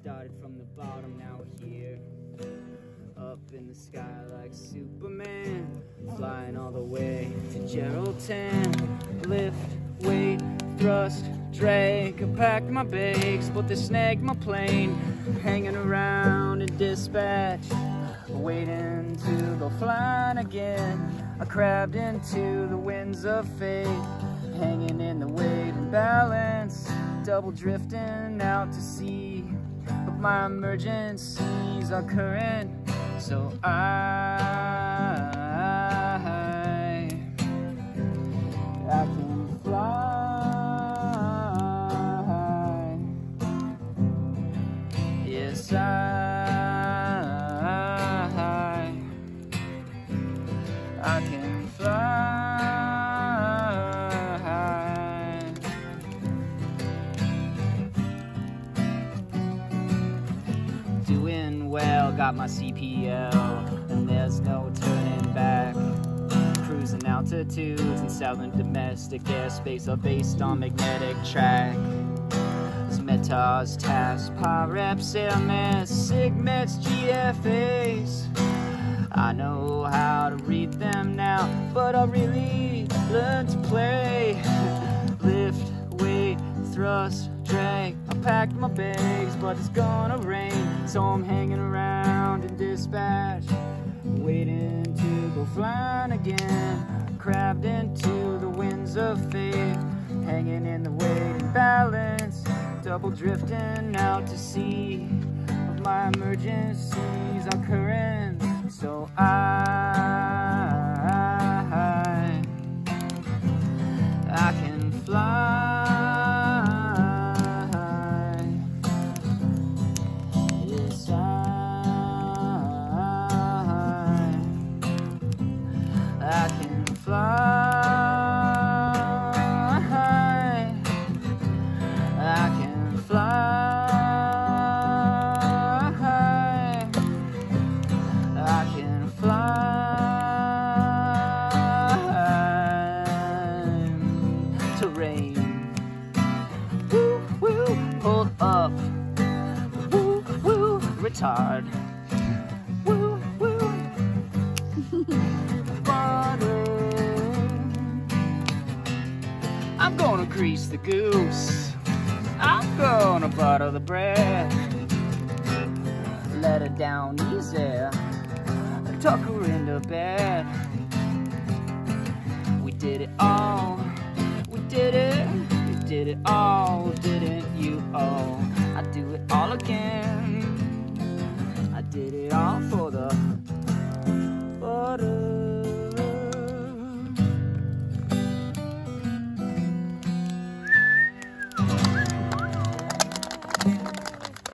started from the bottom, now we're here. Up in the sky like Superman, flying all the way to Geraldton. Lift, weight, thrust, drag. I packed my bags, but they snagged my plane. Hanging around in dispatch, waiting to go flying again. I crabbed into the winds of fate, hanging in the weight and balance, double drifting out to sea. But my emergencies are current, so I Doing well, got my CPL, and there's no turning back. Cruising altitudes and selling domestic airspace are based on magnetic track. METARs, TAS, PIREPs, MS, Sigmets, GFAs. I know how to read them now, but I really learned to play. Lift, weight, thrust, packed my bags, but it's gonna rain, so I'm hanging around in dispatch, waiting to go flying again. Crabbed into the winds of fate, hanging in the weight and balance, double drifting out to sea. But my emergencies are current, so I retard. Woo, woo. Butter. I'm gonna grease the goose. I'm gonna butter the bread. Let her down easy. Tuck her into bed. We did it all. We did it. You did it all, did it all